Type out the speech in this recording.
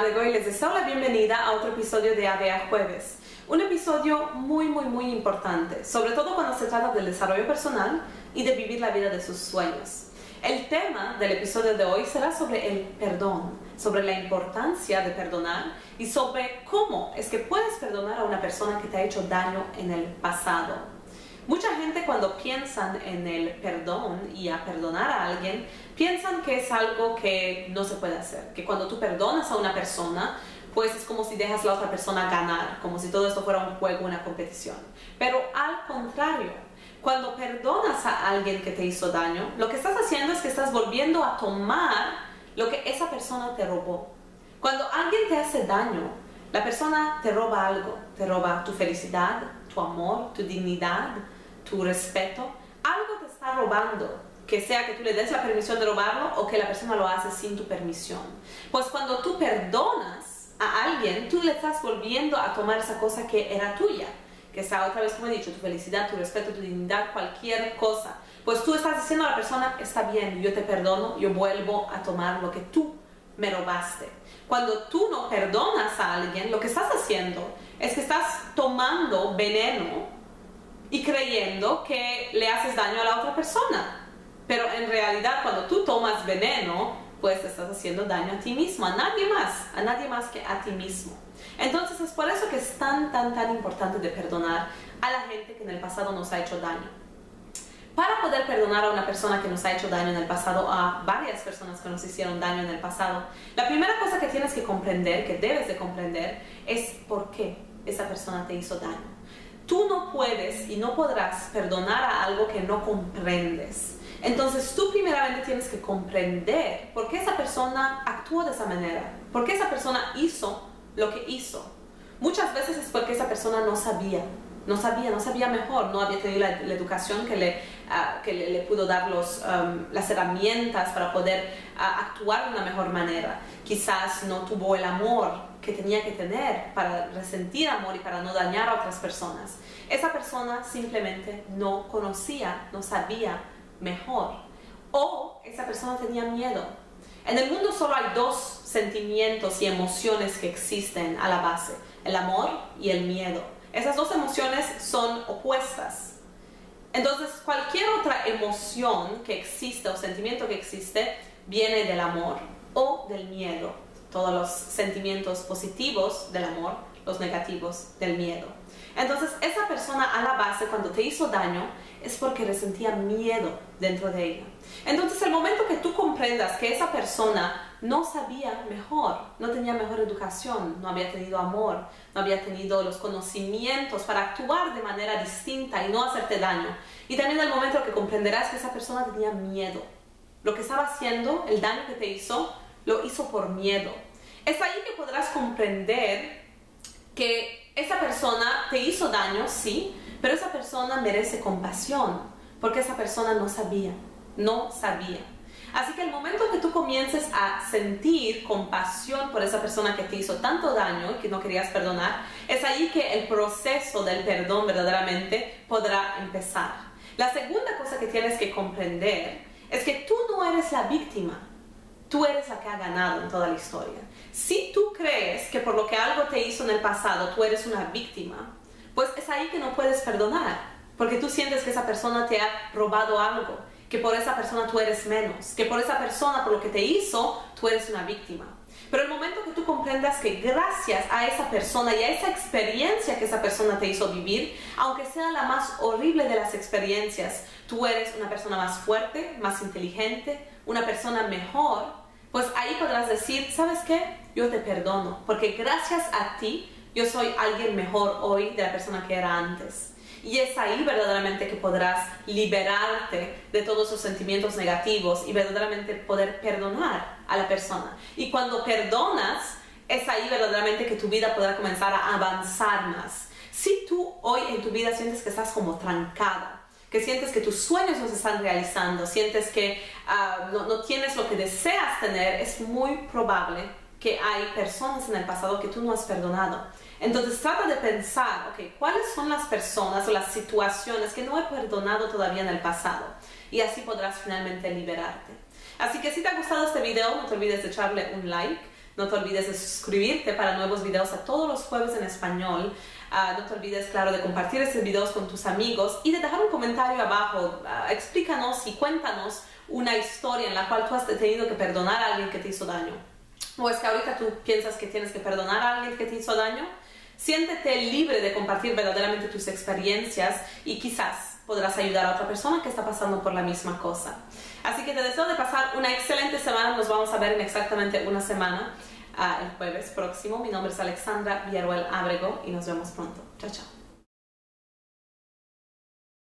Abrego y les deseo la bienvenida a otro episodio de ABA Jueves. Un episodio muy, muy, muy importante, sobre todo cuando se trata del desarrollo personal y de vivir la vida de sus sueños. El tema del episodio de hoy será sobre el perdón, sobre la importancia de perdonar y sobre cómo es que puedes perdonar a una persona que te ha hecho daño en el pasado. Mucha gente cuando piensan en el perdón y a perdonar a alguien, piensan que es algo que no se puede hacer, que cuando tú perdonas a una persona, pues es como si dejas a la otra persona ganar, como si todo esto fuera un juego, una competición. Pero al contrario, cuando perdonas a alguien que te hizo daño, lo que estás haciendo es que estás volviendo a tomar lo que esa persona te robó. Cuando alguien te hace daño, la persona te roba algo, te roba tu felicidad, tu amor, tu dignidad, tu respeto. Algo te está robando, que sea que tú le des la permisión de robarlo o que la persona lo hace sin tu permisión. Pues cuando tú perdonas a alguien, tú le estás volviendo a tomar esa cosa que era tuya, que sea otra vez como he dicho, tu felicidad, tu respeto, tu dignidad, cualquier cosa. Pues tú estás diciendo a la persona, está bien, yo te perdono, yo vuelvo a tomar lo que tú me robaste. Cuando tú no perdonas a alguien, lo que estás haciendo es que estás tomando veneno y creyendo que le haces daño a la otra persona. Pero en realidad cuando tú tomas veneno, pues estás haciendo daño a ti mismo, a nadie más, a nadie más que a ti mismo. Entonces es por eso que es tan, tan, tan importante de perdonar a la gente que en el pasado nos ha hecho daño. Para poder perdonar a una persona que nos ha hecho daño en el pasado, a varias personas que nos hicieron daño en el pasado, la primera cosa que tienes que comprender, que debes de comprender, es por qué esa persona te hizo daño. Tú no puedes y no podrás perdonar a algo que no comprendes. Entonces tú primeramente tienes que comprender por qué esa persona actuó de esa manera, por qué esa persona hizo lo que hizo. Muchas veces es porque esa persona no sabía, no sabía, no sabía mejor, no había tenido la, educación que, le, ah, que le, pudo dar los, um, las herramientas para poder ah, actuar de una mejor manera. Quizás no tuvo el amor que tenía que tener para resentir amor y para no dañar a otras personas. Esa persona simplemente no conocía, no sabía mejor. O esa persona tenía miedo. En el mundo solo hay dos sentimientos y emociones que existen a la base, el amor y el miedo. Esas dos emociones son opuestas. Entonces, cualquier otra emoción que existe o sentimiento que existe viene del amor o del miedo todos los sentimientos positivos del amor, los negativos del miedo. Entonces, esa persona a la base, cuando te hizo daño, es porque resentía miedo dentro de ella. Entonces, el momento que tú comprendas que esa persona no sabía mejor, no tenía mejor educación, no había tenido amor, no había tenido los conocimientos para actuar de manera distinta y no hacerte daño. Y también el momento que comprenderás que esa persona tenía miedo. Lo que estaba haciendo, el daño que te hizo, lo hizo por miedo. Es ahí que podrás comprender que esa persona te hizo daño, sí, pero esa persona merece compasión, porque esa persona no sabía, no sabía. Así que el momento que tú comiences a sentir compasión por esa persona que te hizo tanto daño y que no querías perdonar, es ahí que el proceso del perdón verdaderamente podrá empezar. La segunda cosa que tienes que comprender es que tú no eres la víctima, tú eres la que ha ganado en toda la historia. Si tú crees que por lo que algo te hizo en el pasado tú eres una víctima, pues es ahí que no puedes perdonar, porque tú sientes que esa persona te ha robado algo, que por esa persona tú eres menos, que por esa persona, por lo que te hizo, tú eres una víctima. Pero el momento que tú comprendas que gracias a esa persona y a esa experiencia que esa persona te hizo vivir, aunque sea la más horrible de las experiencias, tú eres una persona más fuerte, más inteligente, una persona mejor, pues ahí podrás decir, ¿sabes qué? Yo te perdono, porque gracias a ti yo soy alguien mejor hoy de la persona que era antes. Y es ahí verdaderamente que podrás liberarte de todos esos sentimientos negativos y verdaderamente poder perdonar a la persona. Y cuando perdonas, es ahí verdaderamente que tu vida podrá comenzar a avanzar más. Si tú hoy en tu vida sientes que estás como trancada, que sientes que tus sueños no se están realizando, sientes que ah, no, no tienes lo que deseas tener, es muy probable que hay personas en el pasado que tú no has perdonado. Entonces trata de pensar, ok, ¿cuáles son las personas o las situaciones que no he perdonado todavía en el pasado? Y así podrás finalmente liberarte. Así que si te ha gustado este video, no te olvides de echarle un like No te olvides de suscribirte para nuevos videos a todos los jueves en español. Ah, no te olvides, claro, de compartir estos videos con tus amigos y de dejar un comentario abajo. Ah, explícanos y cuéntanos una historia en la cual tú has tenido que perdonar a alguien que te hizo daño. O es que ahorita tú piensas que tienes que perdonar a alguien que te hizo daño. Siéntete libre de compartir verdaderamente tus experiencias y quizás podrás ayudar a otra persona que está pasando por la misma cosa. Así que te deseo de pasar una excelente semana. Nos vamos a ver en exactamente una semana, ah, el jueves próximo. Mi nombre es Alexandra Villarruel Abrego y nos vemos pronto. Chao, chao.